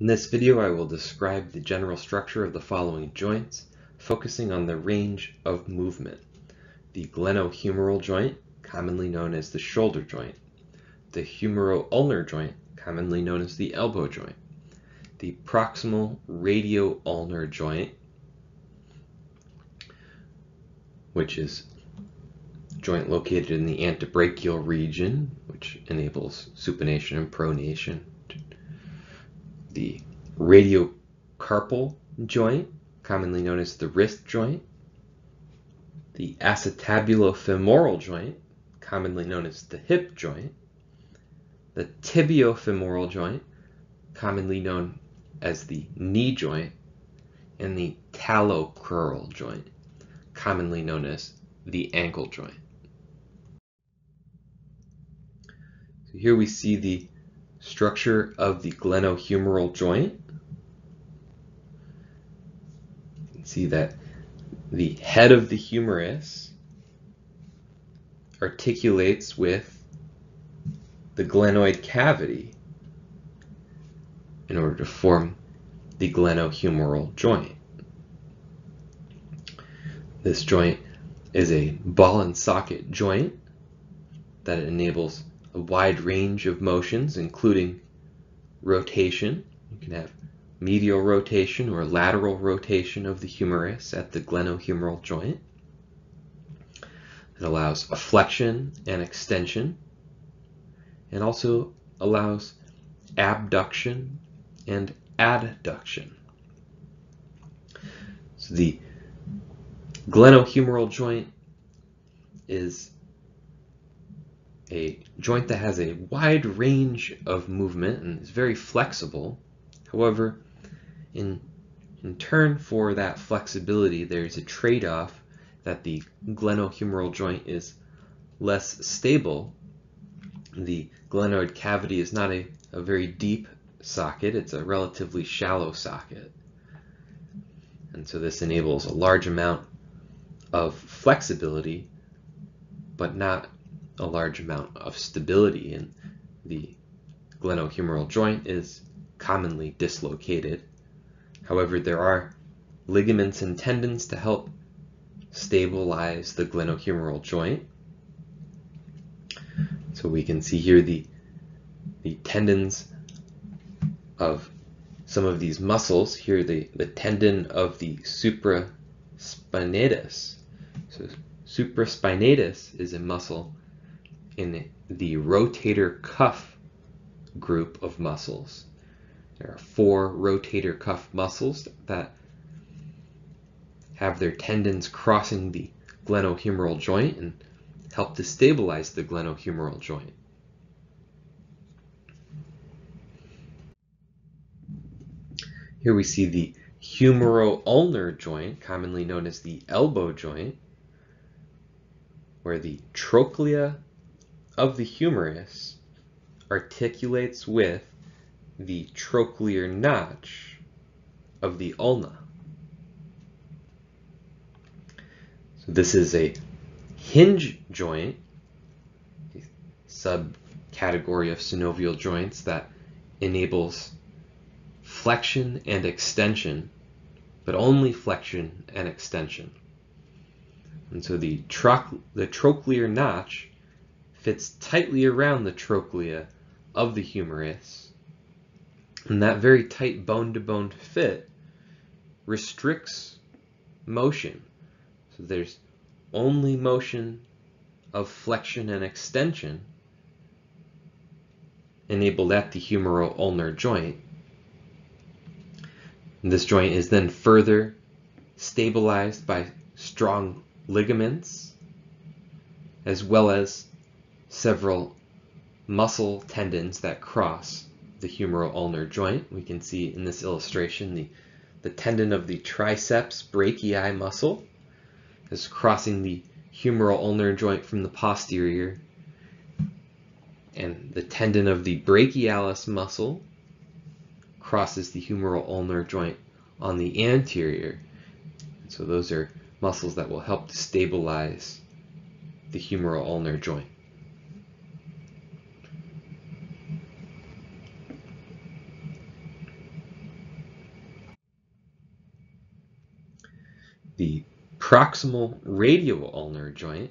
In this video I will describe the general structure of the following joints, focusing on the range of movement. The glenohumeral joint, commonly known as the shoulder joint. The humero-ulnar joint, commonly known as the elbow joint. The proximal radio-ulnar joint, which is joint located in the antebrachial region, which enables supination and pronation. The radiocarpal joint, commonly known as the wrist joint. The acetabulofemoral joint, commonly known as the hip joint. The tibiofemoral joint, commonly known as the knee joint. And the talocrural joint, commonly known as the ankle joint. So here we see the structure of the glenohumeral joint. You can see that the head of the humerus articulates with the glenoid cavity in order to form the glenohumeral joint. This joint is a ball and socket joint that enables a wide range of motions, including rotation. You can have medial rotation or lateral rotation of the humerus at the glenohumeral joint. It allows a flexion and extension, and also allows abduction and adduction. So the glenohumeral joint is a joint that has a wide range of movement and is very flexible. However, in, in turn for that flexibility, there's a trade-off that the glenohumeral joint is less stable. The glenoid cavity is not a, a very deep socket, it's a relatively shallow socket. And so this enables a large amount of flexibility, but not a large amount of stability in the glenohumeral joint is commonly dislocated. However, there are ligaments and tendons to help stabilize the glenohumeral joint. So we can see here the, the tendons of some of these muscles. Here the, the tendon of the supraspinatus. So supraspinatus is a muscle in the rotator cuff group of muscles. There are four rotator cuff muscles that have their tendons crossing the glenohumeral joint and help to stabilize the glenohumeral joint. Here we see the humero-ulnar joint, commonly known as the elbow joint, where the trochlea of the humerus articulates with the trochlear notch of the ulna. So this is a hinge joint, a subcategory of synovial joints that enables flexion and extension, but only flexion and extension. And so the, troch the trochlear notch fits tightly around the trochlea of the humerus. And that very tight bone-to-bone -bone fit restricts motion. So there's only motion of flexion and extension enabled at the humero-ulnar joint. And this joint is then further stabilized by strong ligaments as well as several muscle tendons that cross the humero-ulnar joint. We can see in this illustration the, the tendon of the triceps brachii muscle is crossing the humero-ulnar joint from the posterior and the tendon of the brachialis muscle crosses the humero-ulnar joint on the anterior. So those are muscles that will help to stabilize the humero-ulnar joint. The proximal radial ulnar joint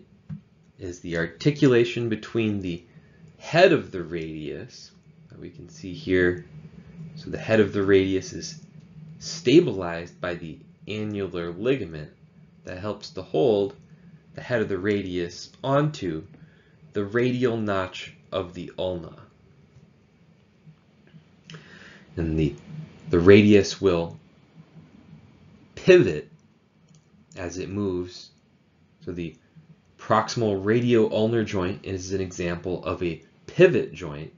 is the articulation between the head of the radius that we can see here. So the head of the radius is stabilized by the annular ligament that helps to hold the head of the radius onto the radial notch of the ulna. And the, the radius will pivot as it moves. So the proximal radio-ulnar joint is an example of a pivot joint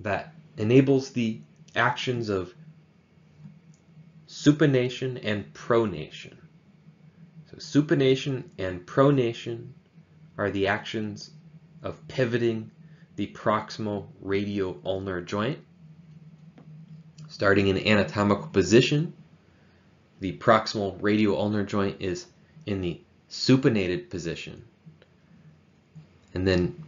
that enables the actions of supination and pronation. So supination and pronation are the actions of pivoting the proximal radio-ulnar joint. Starting in anatomical position, the proximal radio-ulnar joint is in the supinated position. And then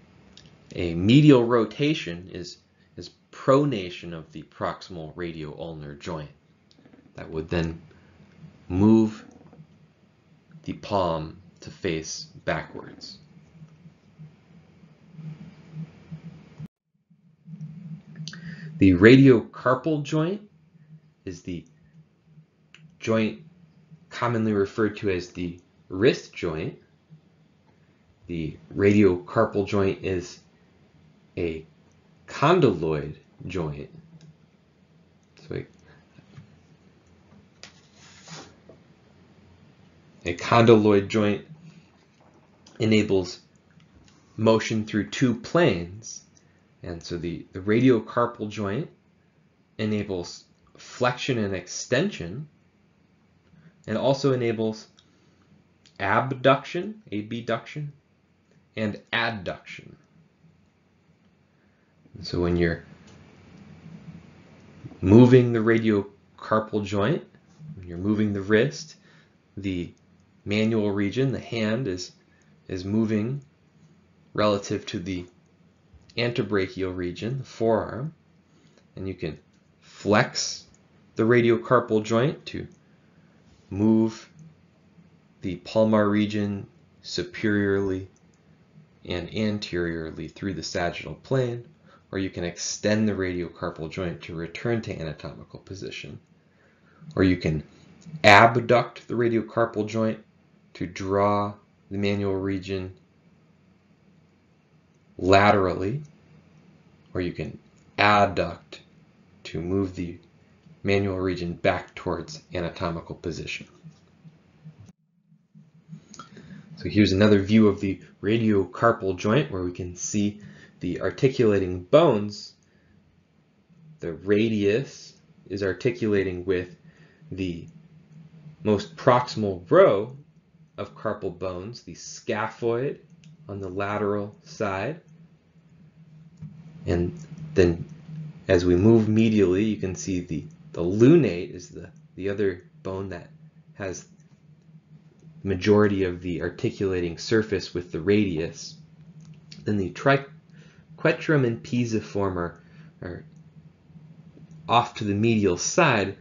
a medial rotation is, is pronation of the proximal radio-ulnar joint. That would then move the palm to face backwards. The radiocarpal joint is the joint commonly referred to as the wrist joint. The radiocarpal joint is a condyloid joint. So a condyloid joint enables motion through two planes. And so the, the radiocarpal joint enables flexion and extension and also enables abduction, abduction, and adduction. And so when you're moving the radiocarpal joint, when you're moving the wrist, the manual region, the hand, is, is moving relative to the antebrachial region, the forearm, and you can flex the radiocarpal joint to move the palmar region superiorly and anteriorly through the sagittal plane, or you can extend the radiocarpal joint to return to anatomical position, or you can abduct the radiocarpal joint to draw the manual region laterally, or you can adduct to move the manual region back towards anatomical position. So here's another view of the radiocarpal joint where we can see the articulating bones. The radius is articulating with the most proximal row of carpal bones, the scaphoid on the lateral side. And then as we move medially, you can see the, the lunate is the, the other bone that has majority of the articulating surface with the radius. Then the triquetrum and pisiform are, are off to the medial side,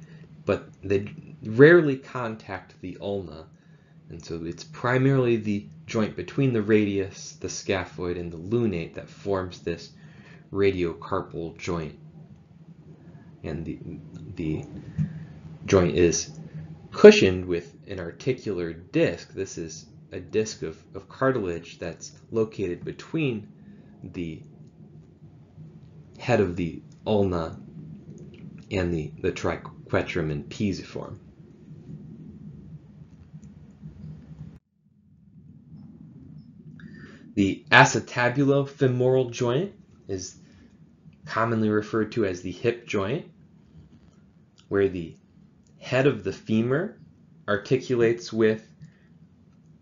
but they rarely contact the ulna. And so it's primarily the joint between the radius, the scaphoid, and the lunate that forms this radiocarpal joint. And the, the joint is cushioned with an articular disc. This is a disc of, of cartilage that's located between the head of the ulna and the, the triquetrum and pisiform. The acetabulofemoral joint is commonly referred to as the hip joint, where the head of the femur articulates with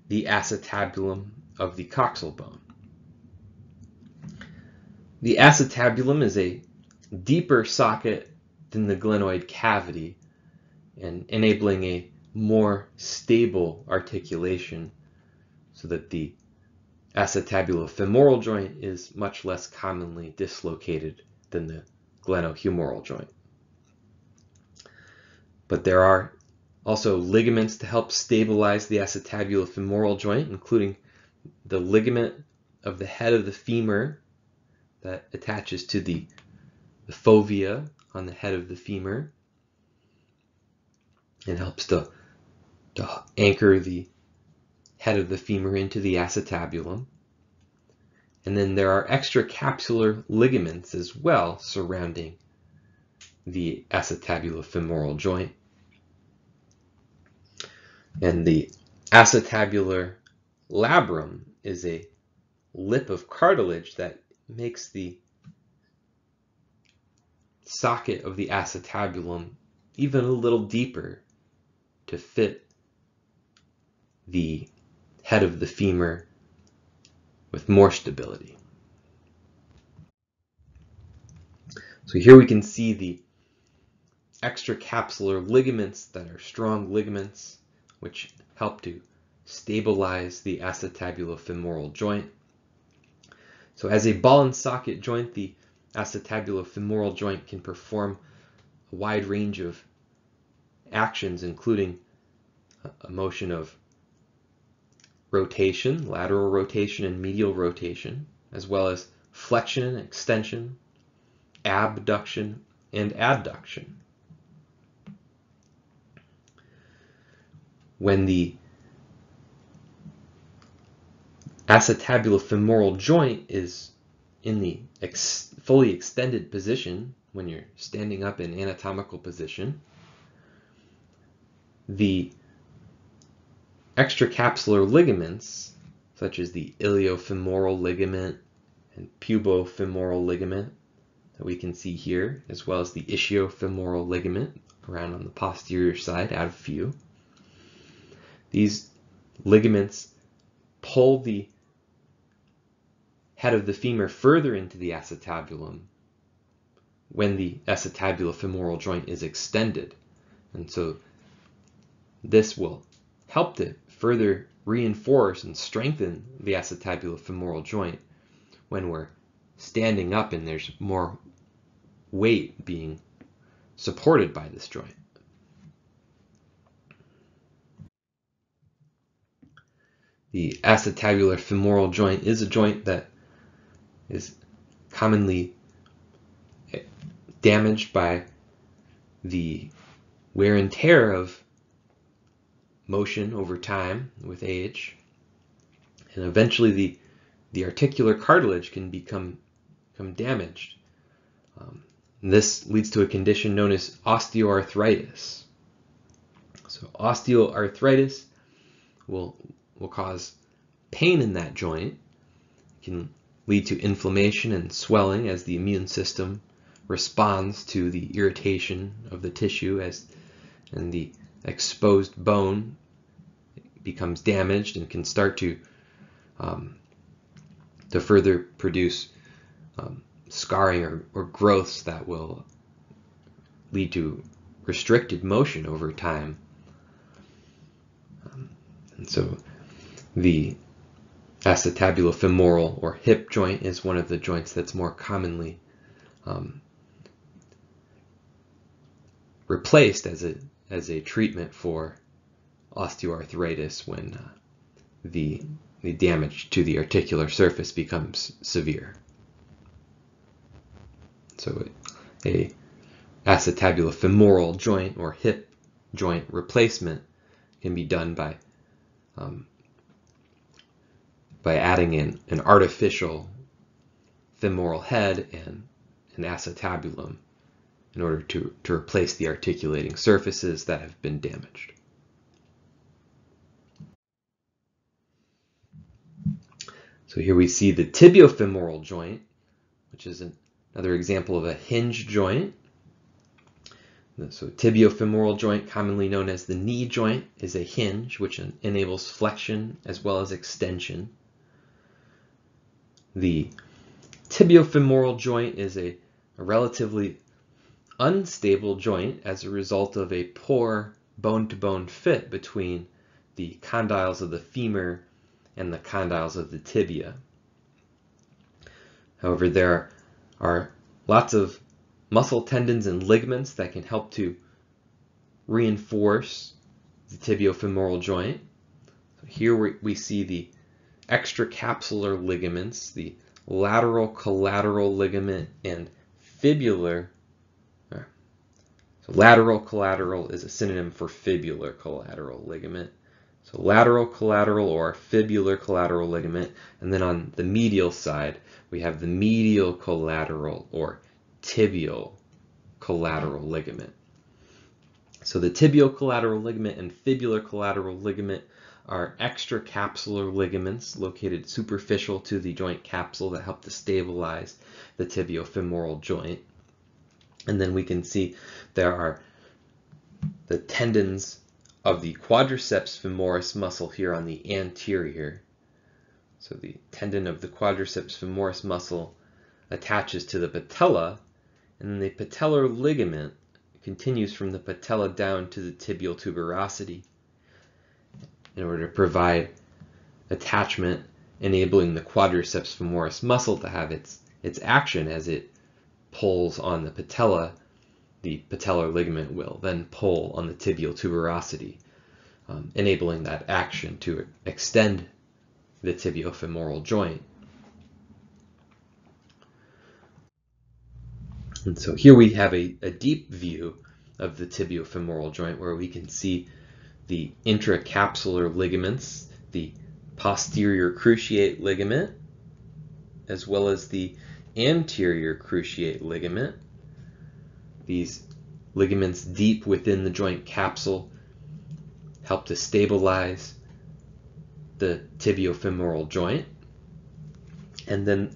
the acetabulum of the coxal bone. The acetabulum is a deeper socket than the glenoid cavity and enabling a more stable articulation so that the acetabulofemoral joint is much less commonly dislocated than the glenohumeral joint. But there are also ligaments to help stabilize the acetabulofemoral joint, including the ligament of the head of the femur that attaches to the, the fovea on the head of the femur and helps to, to anchor the head of the femur into the acetabulum. And then there are extracapsular ligaments as well surrounding the acetabulofemoral joint. And the acetabular labrum is a lip of cartilage that makes the socket of the acetabulum even a little deeper to fit the head of the femur with more stability. So here we can see the extracapsular ligaments that are strong ligaments which help to stabilize the acetabulofemoral joint. So as a ball and socket joint, the acetabulofemoral joint can perform a wide range of actions, including a motion of rotation, lateral rotation and medial rotation, as well as flexion, extension, abduction, and adduction. When the acetabulofemoral joint is in the ex fully extended position when you're standing up in anatomical position. The extracapsular ligaments, such as the iliofemoral ligament and pubofemoral ligament that we can see here, as well as the ischiofemoral ligament around on the posterior side out of view. These ligaments pull the head of the femur further into the acetabulum when the acetabulofemoral joint is extended. And so this will help to further reinforce and strengthen the acetabulofemoral joint when we're standing up and there's more weight being supported by this joint. The acetabular femoral joint is a joint that is commonly damaged by the wear and tear of motion over time with age. And eventually the, the articular cartilage can become, become damaged. Um, this leads to a condition known as osteoarthritis. So osteoarthritis will, will cause pain in that joint. It can lead to inflammation and swelling as the immune system responds to the irritation of the tissue as and the exposed bone becomes damaged and can start to um, to further produce um, scarring or, or growths that will lead to restricted motion over time. Um, and so the acetabulofemoral or hip joint is one of the joints that's more commonly um, replaced as a as a treatment for osteoarthritis when uh, the the damage to the articular surface becomes severe. So a acetabulofemoral joint or hip joint replacement can be done by um, by adding in an artificial femoral head and an acetabulum in order to, to replace the articulating surfaces that have been damaged. So here we see the tibiofemoral joint, which is another example of a hinge joint. So tibiofemoral joint, commonly known as the knee joint, is a hinge which enables flexion as well as extension. The tibiofemoral joint is a, relatively unstable joint as a result of a poor bone-to-bone -bone fit between the condyles of the femur and the condyles of the tibia. However, there are lots of muscle tendons and ligaments that can help to reinforce the tibiofemoral joint. Here we, we see the extracapsular ligaments, the lateral collateral ligament and fibular. Uh, so lateral collateral is a synonym for fibular collateral ligament. So lateral collateral or fibular collateral ligament. And then on the medial side, we have the medial collateral or tibial collateral ligament. So the tibial collateral ligament and fibular collateral ligament are extracapsular ligaments located superficial to the joint capsule that help to stabilize the tibiofemoral joint. And then we can see there are the tendons of the quadriceps femoris muscle here on the anterior. So the tendon of the quadriceps femoris muscle attaches to the patella, and the patellar ligament continues from the patella down to the tibial tuberosity in order to provide attachment, enabling the quadriceps femoris muscle to have its, its action as it pulls on the patella, the patellar ligament will then pull on the tibial tuberosity, um, enabling that action to extend the tibiofemoral joint. And so here we have a, a deep view of the tibiofemoral joint where we can see the intracapsular ligaments, the posterior cruciate ligament, as well as the anterior cruciate ligament. These ligaments deep within the joint capsule help to stabilize the tibiofemoral joint. And then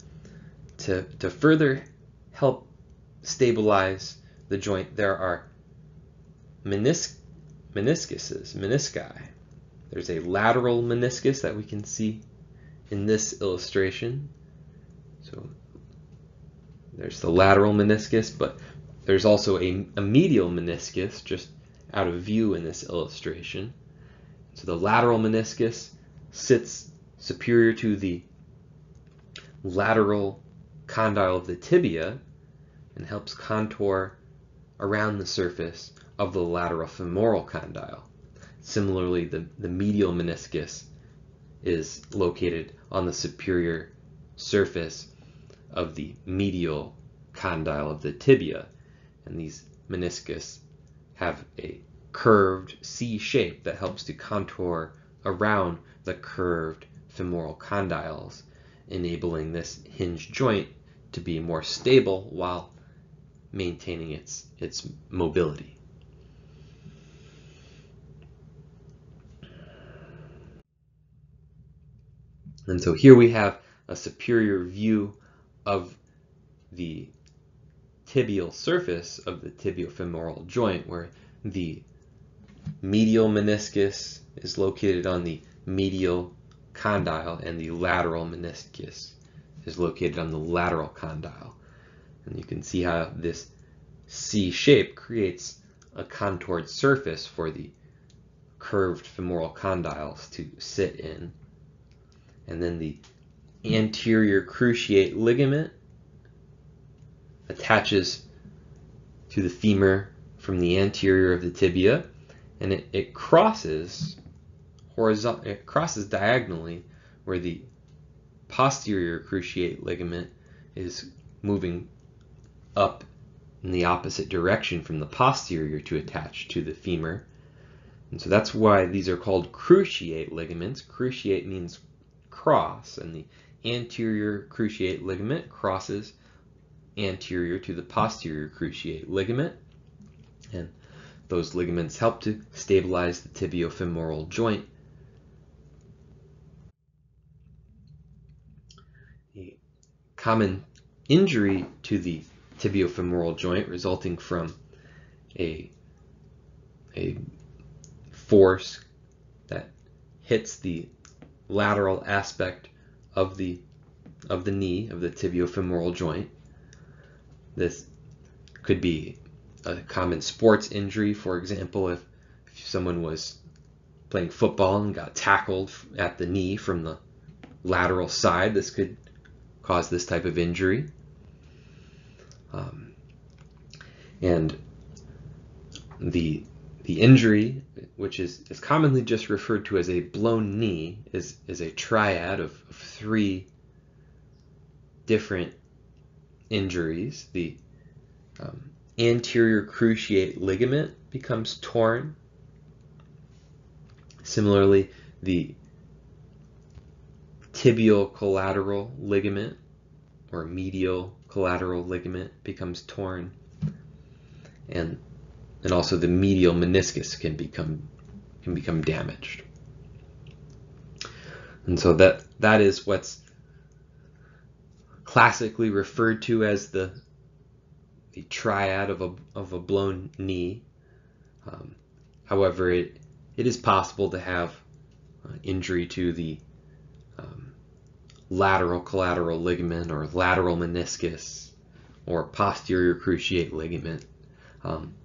to, to further help stabilize the joint, there are menisc meniscuses, menisci. There's a lateral meniscus that we can see in this illustration. So there's the lateral meniscus, but there's also a, a, medial meniscus just out of view in this illustration. So the lateral meniscus sits superior to the lateral condyle of the tibia and helps contour around the surface of the lateral femoral condyle. Similarly, the, the medial meniscus is located on the superior surface of the medial condyle of the tibia. And these meniscus have a curved C shape that helps to contour around the curved femoral condyles, enabling this hinge joint to be more stable while maintaining its, its mobility. And so here we have a superior view of the tibial surface of the tibiofemoral joint where the medial meniscus is located on the medial condyle and the lateral meniscus is located on the lateral condyle. And you can see how this C shape creates a contoured surface for the curved femoral condyles to sit in and then the anterior cruciate ligament attaches to the femur from the anterior of the tibia and it, it crosses horizontal it crosses diagonally where the posterior cruciate ligament is moving up in the opposite direction from the posterior to attach to the femur. And so that's why these are called cruciate ligaments. Cruciate means cross, and the anterior cruciate ligament crosses anterior to the posterior cruciate ligament. And those ligaments help to stabilize the tibiofemoral joint. A common injury to the tibiofemoral joint resulting from a, a force that hits the lateral aspect of the of the knee of the tibiofemoral joint. This could be a common sports injury, for example, if, if someone was playing football and got tackled at the knee from the lateral side, this could cause this type of injury. Um, and the the injury which is, is commonly just referred to as a blown knee, is, is a triad of, of three different injuries. The um, anterior cruciate ligament becomes torn. Similarly, the tibial collateral ligament or medial collateral ligament becomes torn and and also the medial meniscus can become can become damaged and so that that is what's classically referred to as the the triad of a of a blown knee um, however it it is possible to have uh, injury to the um, lateral collateral ligament or lateral meniscus or posterior cruciate ligament. Um,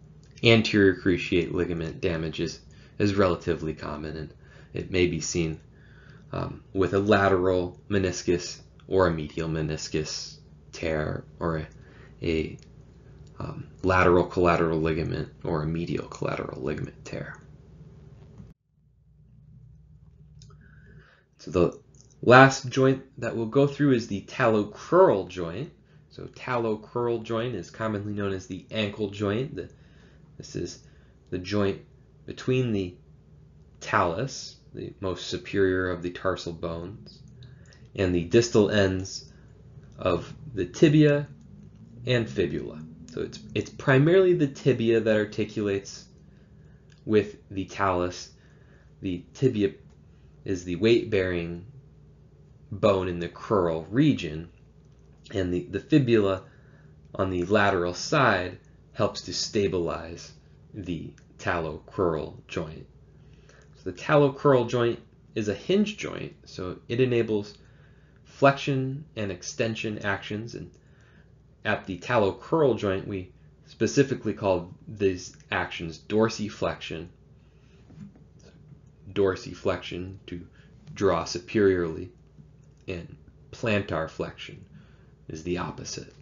anterior cruciate ligament damage is, is relatively common and it may be seen um, with a lateral meniscus or a medial meniscus tear or a, a um, lateral collateral ligament or a medial collateral ligament tear. So the Last joint that we'll go through is the talocrural joint. So talocrural joint is commonly known as the ankle joint. The, this is the joint between the talus, the most superior of the tarsal bones, and the distal ends of the tibia and fibula. So it's, it's primarily the tibia that articulates with the talus. The tibia is the weight-bearing bone in the crural region, and the, the fibula on the lateral side helps to stabilize the talocrural joint. So the talocrural joint is a hinge joint, so it enables flexion and extension actions. And at the talocrural joint, we specifically call these actions dorsiflexion, dorsiflexion to draw superiorly, and plantar flexion is the opposite.